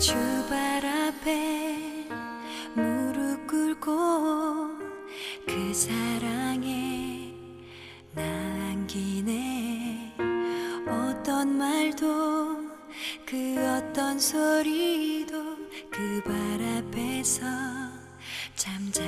주발 앞에 무릎 꿇고 그 사랑에 나 기네. 어떤 말도 그 어떤 소리도 그 발 앞에서 tempted.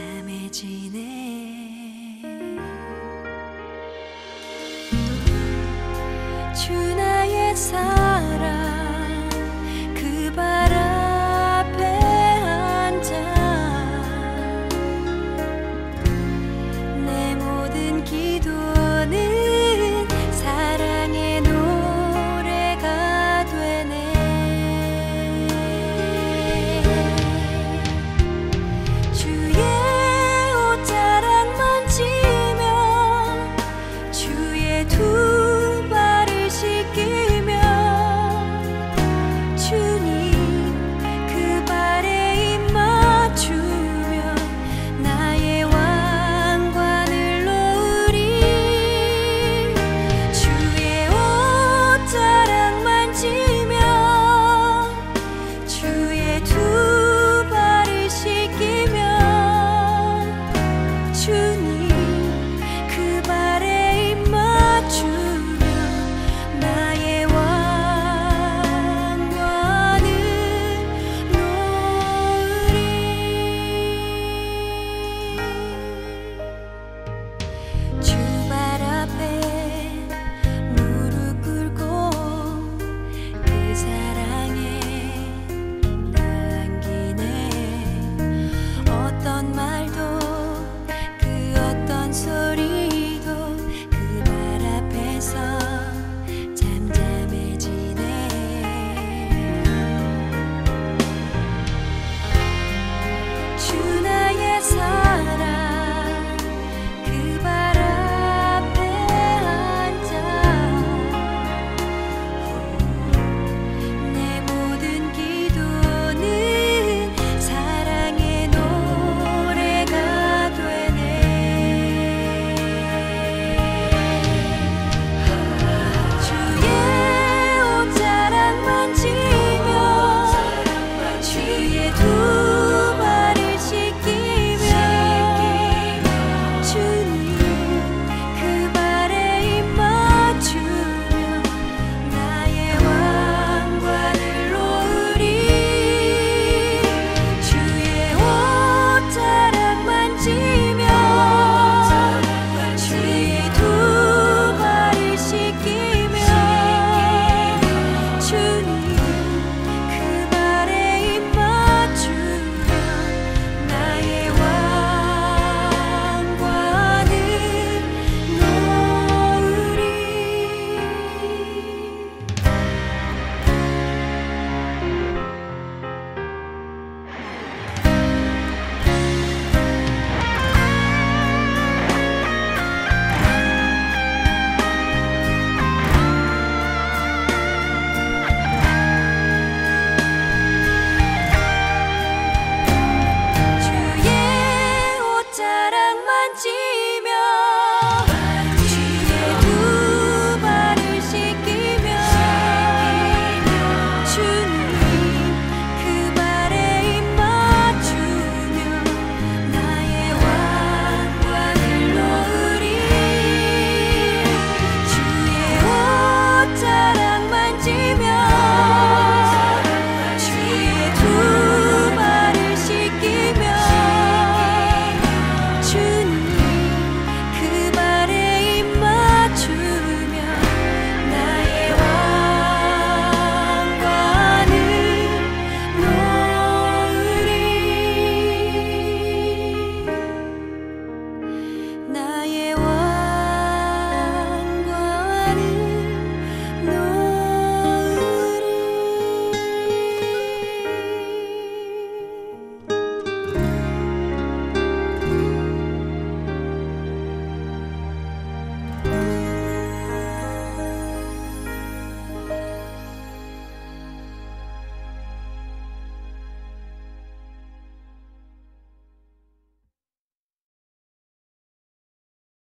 지